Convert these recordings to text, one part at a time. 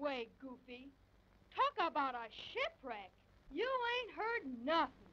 Way, Goofy. Talk about a shipwreck. You ain't heard nothing.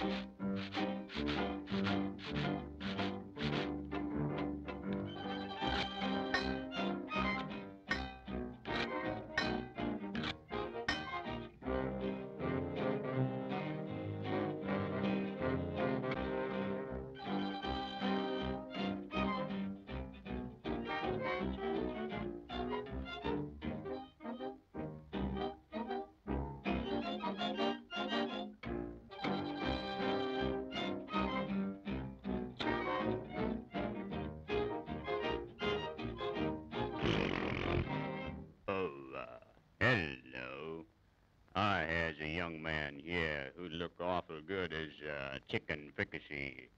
Thank you. A young man here who look awful good as uh, chicken fricassee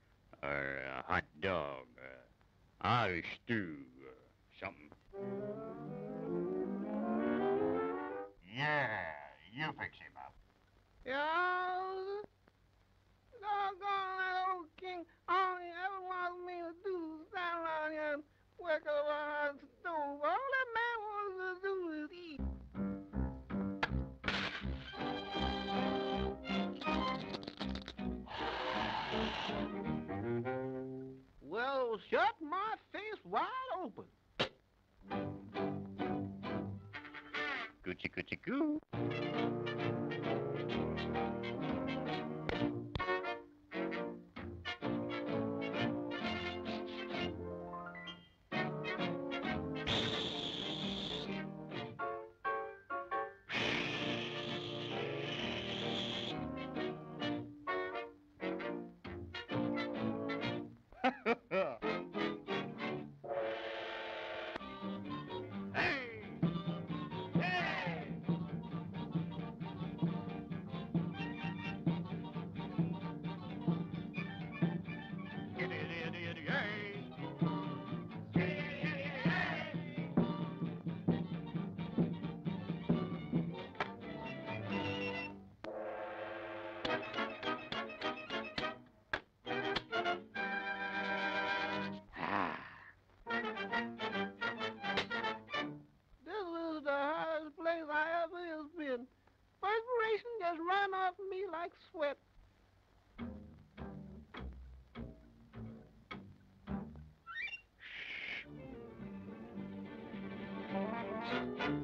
or a hot dog, uh, Irish stew, or something. Yeah, you fix him up. Yeah. Doggone that old king. All he ever wants me to do is stand around here and work around the stove. All wide open. Gucci, Gucci, goo. Like sweat.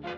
Hey!